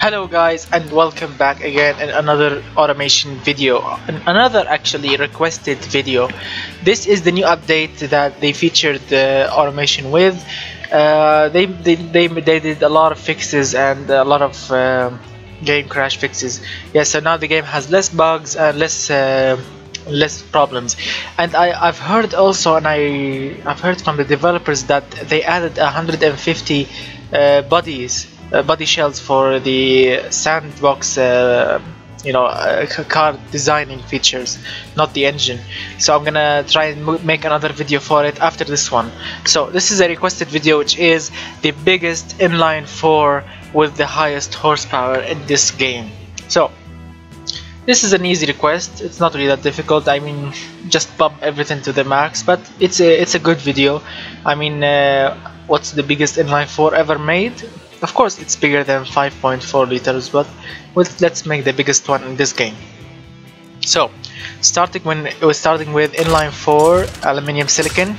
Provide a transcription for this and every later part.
Hello guys and welcome back again in another automation video another actually requested video. This is the new update that they featured the automation with. Uh, they, they, they, they did a lot of fixes and a lot of uh, game crash fixes. Yeah so now the game has less bugs and less uh, less problems. And I, I've heard also and I, I've heard from the developers that they added 150 uh, bodies body shells for the sandbox uh, you know uh, car designing features not the engine. So I'm gonna try and make another video for it after this one. So this is a requested video which is the biggest inline 4 with the highest horsepower in this game. So this is an easy request. It's not really that difficult. I mean just bump everything to the max but it's a it's a good video. I mean uh, what's the biggest inline 4 ever made of course it's bigger than 5.4 liters but let's make the biggest one in this game. So starting when it was starting with inline 4 aluminium silicon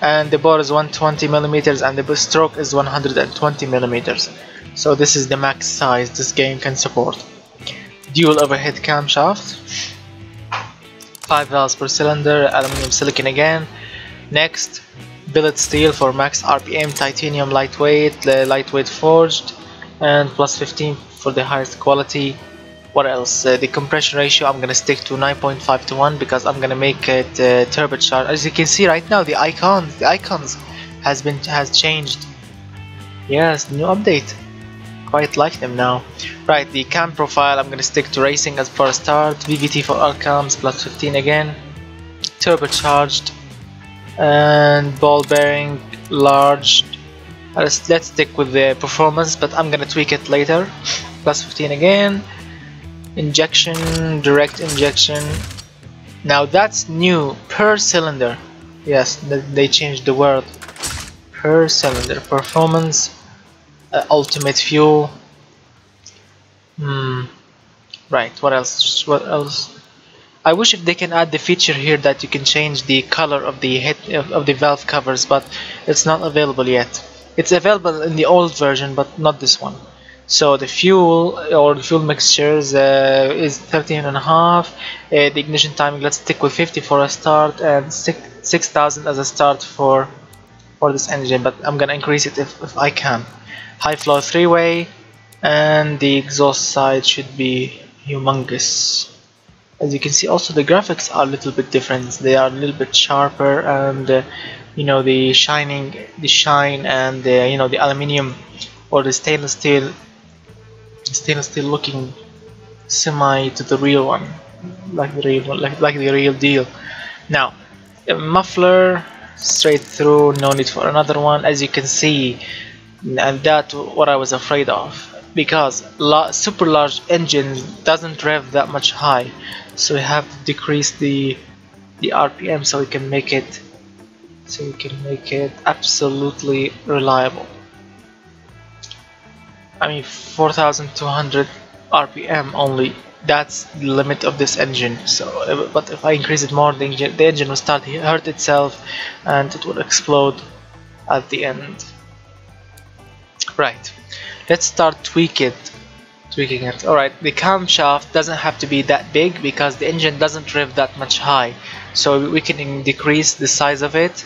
and the bore is 120 millimeters and the stroke is 120 millimeters. So this is the max size this game can support. Dual overhead camshaft, 5 valves per cylinder, aluminium silicon again. Next, billet steel for max RPM, titanium lightweight, lightweight forged, and plus 15 for the highest quality. What else? Uh, the compression ratio I'm gonna stick to 9.5 to 1 because I'm gonna make it uh, turbocharged. As you can see right now, the icons, the icons has been has changed. Yes, new update. Quite like them now. Right, the cam profile I'm gonna stick to racing as for a start. VVT for all cams plus 15 again. Turbocharged and ball bearing large. Let's, let's stick with the performance but I'm gonna tweak it later. Plus 15 again. Injection direct injection. Now that's new. Per cylinder. Yes they changed the word. Per cylinder. Performance uh, ultimate fuel. Hmm. Right what else what else I wish if they can add the feature here that you can change the color of the head of the valve covers but it's not available yet. It's available in the old version but not this one. So the fuel or the fuel mixtures uh, is 13 and a half. Uh, the ignition timing let's stick with 50 for a start and 6000 as a start for for this engine but I'm gonna increase it if, if I can. High flow three-way and the exhaust side should be humongous as you can see also the graphics are a little bit different. They are a little bit sharper and uh, you know the shining the shine and the you know the aluminium or the stainless steel stainless steel looking semi to the real one like the real one like, like the real deal. Now muffler straight through no need for another one. As you can see and that's what I was afraid of because super large engine doesn't rev that much high. So we have to decrease the the RPM so we can make it so we can make it absolutely reliable. I mean 4200 RPM only that's the limit of this engine. So but if I increase it more the engine, the engine will start hurt itself and it will explode at the end right. Let's start tweak it. Tweaking it. Alright the camshaft doesn't have to be that big because the engine doesn't rev that much high. So we can decrease the size of it.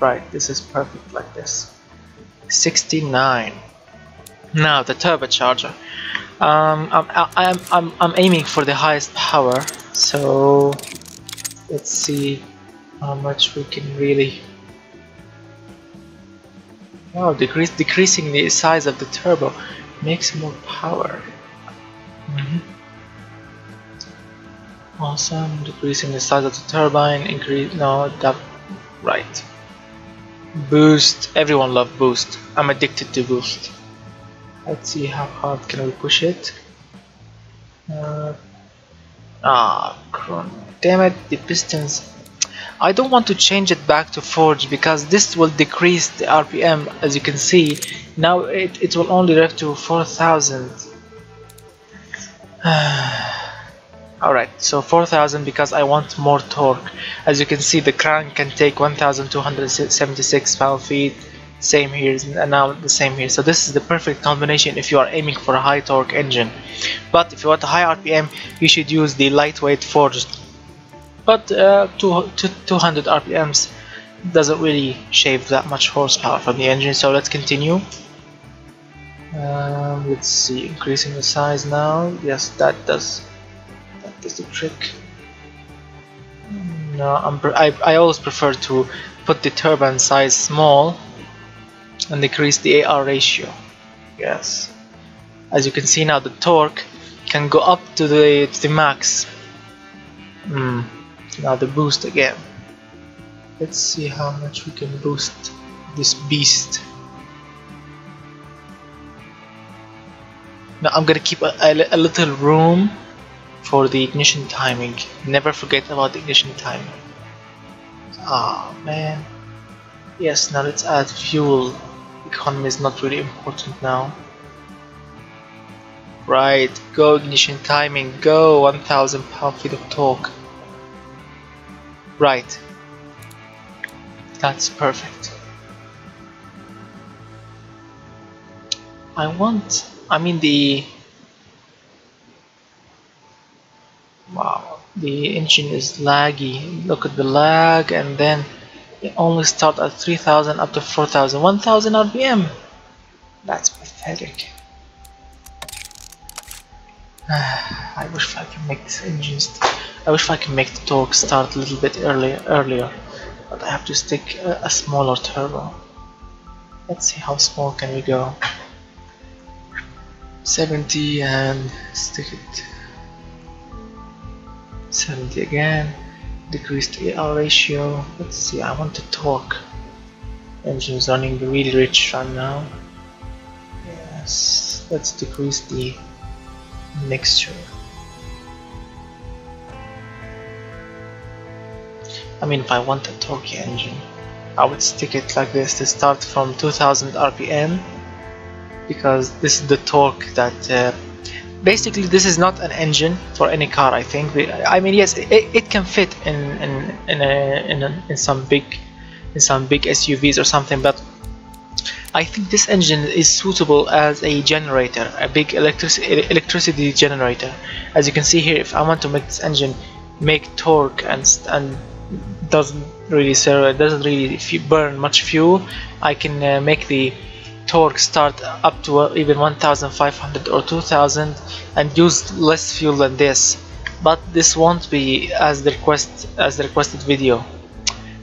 Right. This is perfect like this. 69 now the turbocharger. Um, I'm, I'm, I'm, I'm aiming for the highest power. So let's see how much we can really Wow, decrease, decreasing the size of the turbo makes more power. Mm -hmm. Awesome, decreasing the size of the turbine, increase, no, that, right. Boost, everyone love boost. I'm addicted to boost. Let's see how hard can we push it. Uh, ah, damn it, the pistons I don't want to change it back to forge because this will decrease the RPM as you can see. Now it, it will only rev to 4000 alright so 4000 because I want more torque. As you can see the crank can take 1276 pound feet. Same here and now the same here. So this is the perfect combination if you are aiming for a high torque engine. But if you want a high RPM you should use the lightweight forged but uh, 200 RPMs doesn't really shave that much horsepower from the engine so let's continue. Um, let's see increasing the size now. Yes that does that does the trick. No I, I always prefer to put the turbine size small and decrease the AR ratio. Yes. As you can see now the torque can go up to the, to the max. Mm. Now the boost again. Let's see how much we can boost this beast. Now I'm gonna keep a, a, a little room for the ignition timing. Never forget about the ignition timing. Ah oh, man. Yes now let's add fuel. Economy is not really important now. Right go ignition timing. Go 1000 pound-feet of torque right. That's perfect. I want I mean the wow the engine is laggy. Look at the lag and then it only start at 3000 up to 4000 1000 rpm that's pathetic. I wish I could make this engine I wish I can make the torque start a little bit earlier earlier but I have to stick a, a smaller turbo. Let's see how small can we go. 70 and stick it. 70 again. Decrease the AR ratio. Let's see I want to torque engine is running really rich right now. Yes let's decrease the mixture I mean if I want a torque engine I would stick it like this to start from 2000 RPM because this is the torque that uh, basically this is not an engine for any car I think. I mean yes it, it can fit in in in, a, in, a, in some big in some big SUVs or something but I think this engine is suitable as a generator a big electric electricity generator. As you can see here if I want to make this engine make torque and and doesn't really serve it doesn't really burn much fuel I can uh, make the torque start up to uh, even 1500 or 2000 and use less fuel than this. But this won't be as the request as the requested video.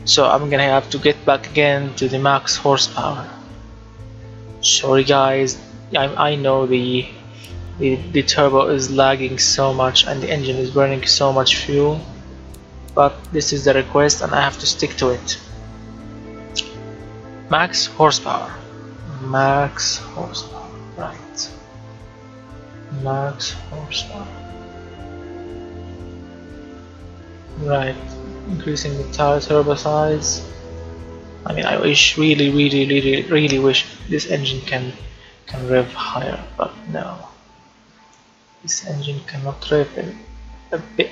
So I'm gonna have to get back again to the max horsepower. Sorry guys. I, I know the, the the turbo is lagging so much and the engine is burning so much fuel but this is the request and I have to stick to it. Max horsepower. Max horsepower right. Max horsepower. Right increasing the tire turbo size. I mean I wish really really really really wish this engine can can rev higher but no. This engine cannot rev a bit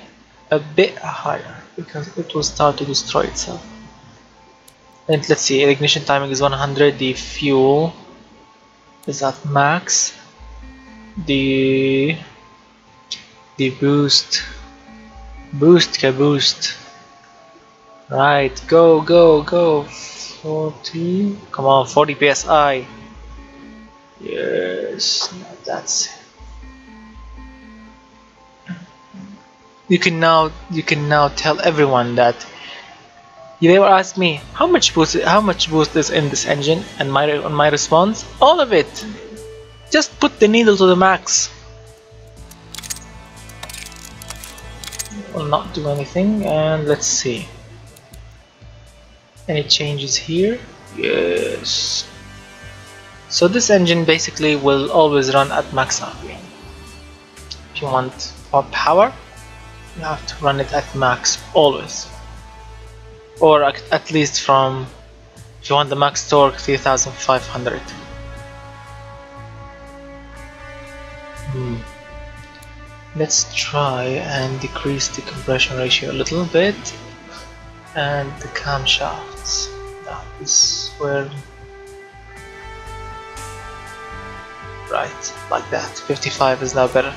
a bit higher because it will start to destroy itself. And let's see ignition timing is 100 the fuel is at max. The the boost boost ka boost. Right go go go. 40 come on 40 psi yes that's you can now you can now tell everyone that they will ask me how much boost how much boost is in this engine and my on my response? All of it. Just put the needle to the max. Will not do anything and let's see. Any changes here? Yes. So this engine basically will always run at max RPM if you want more power you have to run it at max always. Or at least from if you want the max torque 3500 hmm. let's try and decrease the compression ratio a little bit. And the camshafts that is where right like that. 55 is now better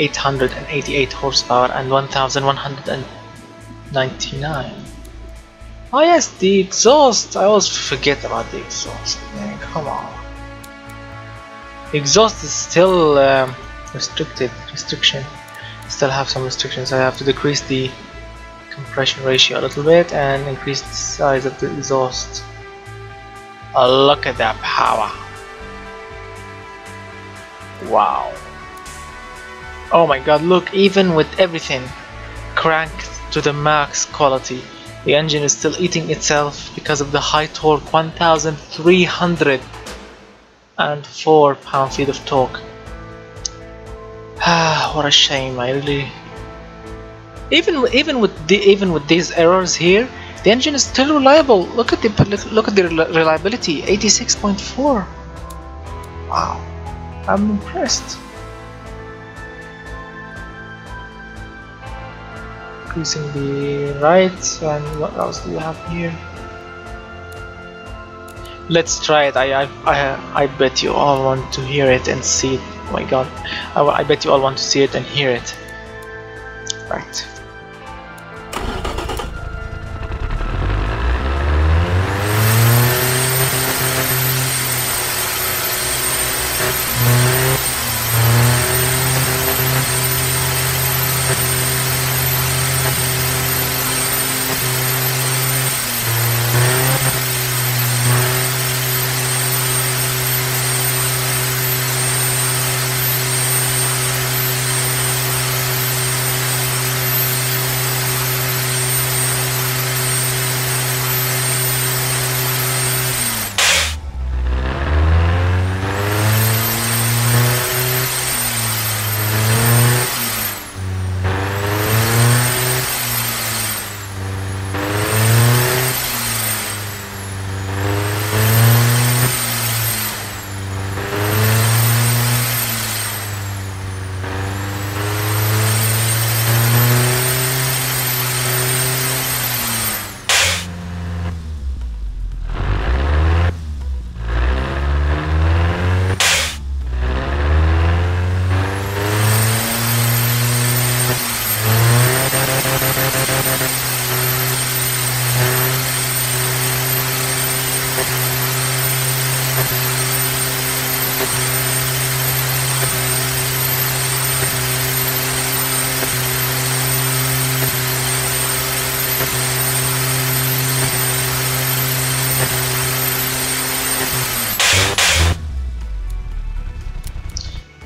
888 horsepower and 1199 oh yes the exhaust. I always forget about the exhaust man. Come on. Exhaust is still um, restricted restriction. Still have some restrictions. I have to decrease the compression ratio a little bit and increase the size of the exhaust. Oh, look at that power. Wow oh my god look even with everything cranked to the max quality the engine is still eating itself because of the high torque 1304 pound-feet of torque. Ah what a shame I really. Even even with the even with these errors here the engine is still reliable. Look at the look at the reliability 86.4 wow I'm impressed increasing the right and what else do we have here? Let's try it. I, I, I, I bet you all want to hear it and see it. Oh my god. I, I bet you all want to see it and hear it. Right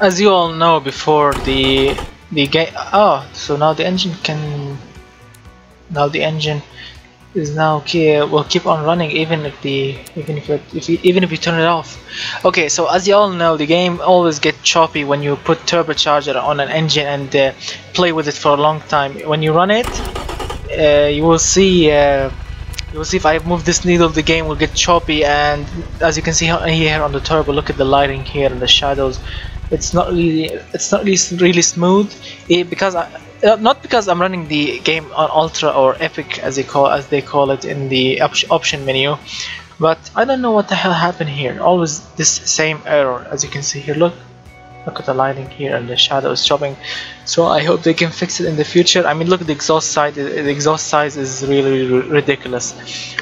as you all know before the the game oh so now the engine can now the engine is now okay will keep on running even if the even if if you, even if you turn it off. Okay so as you all know the game always get choppy when you put turbocharger on an engine and uh, play with it for a long time. When you run it uh, you will see uh, you will see if I move this needle the game will get choppy and as you can see here on the turbo look at the lighting here and the shadows it's not really it's not really, really smooth. It, because I, uh, not because I'm running the game on ultra or epic as they call as they call it in the op option menu. But I don't know what the hell happened here. Always this same error as you can see here. Look look at the lighting here and the shadows chopping so I hope they can fix it in the future. I mean look at the exhaust side the exhaust size is really, really ridiculous.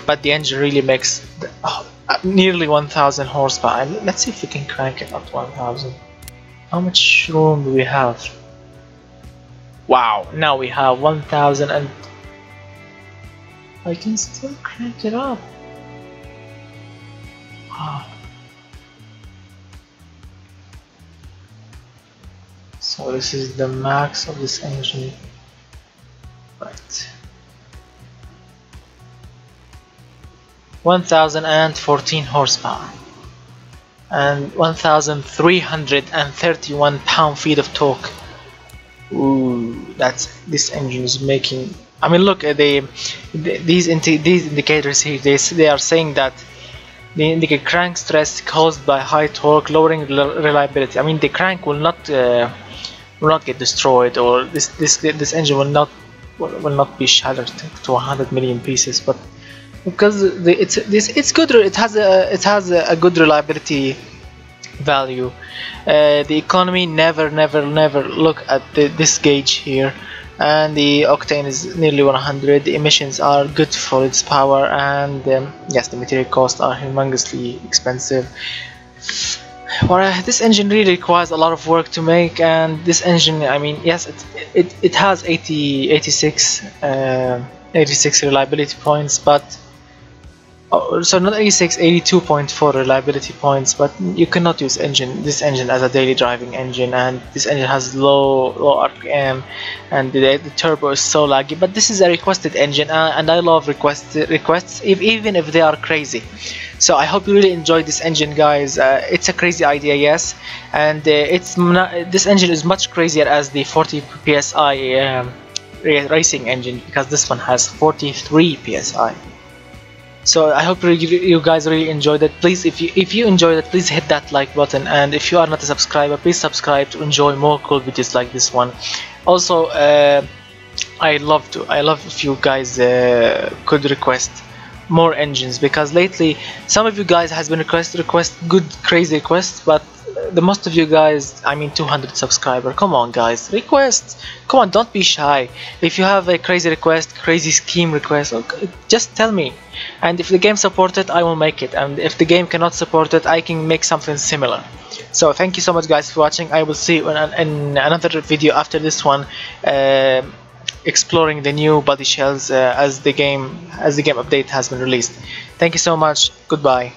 But the engine really makes the, oh, nearly 1000 horsepower. Let's see if we can crank it up 1000 how much room do we have? Wow, now we have 1000 and I can still crank it up. Wow. So this is the max of this engine. Right. 1014 horsepower and 1331 pound-feet of torque. Ooh, that's this engine is making I mean look at the, the these these indicators here they, they are saying that they indicate crank stress caused by high torque lowering reliability. I mean the crank will not uh, will not get destroyed or this this this engine will not will not be shattered to 100 million pieces but because the, it's this it's good it has a it has a, a good reliability value. Uh, the economy never never never look at the, this gauge here. And the octane is nearly 100 the emissions are good for its power and um, yes the material costs are humongously expensive. Well, this engine really requires a lot of work to make and this engine I mean yes it it, it has 80 86 uh, 86 reliability points but oh, so not 86 82.4 reliability points but you cannot use engine this engine as a daily driving engine and this engine has low low rpm and the, the turbo is so laggy. But this is a requested engine uh, and i love request requests if, even if they are crazy. So i hope you really enjoyed this engine guys. Uh, it's a crazy idea yes. And uh, it's this engine is much crazier as the 40 psi um, racing engine because this one has 43 psi so i hope you guys really enjoyed it please if you if you enjoyed it please hit that like button. And if you are not a subscriber please subscribe to enjoy more cool videos like this one. Also uh, i love to i love if you guys uh, could request more engines because lately some of you guys has been request request good crazy requests but the most of you guys I mean 200 subscriber. Come on guys. Request. Come on don't be shy. If you have a crazy request crazy scheme request just tell me. And if the game support it I will make it. And if the game cannot support it I can make something similar. So thank you so much guys for watching. I will see you in, in another video after this one uh, exploring the new body shells uh, as the game as the game update has been released. Thank you so much. Goodbye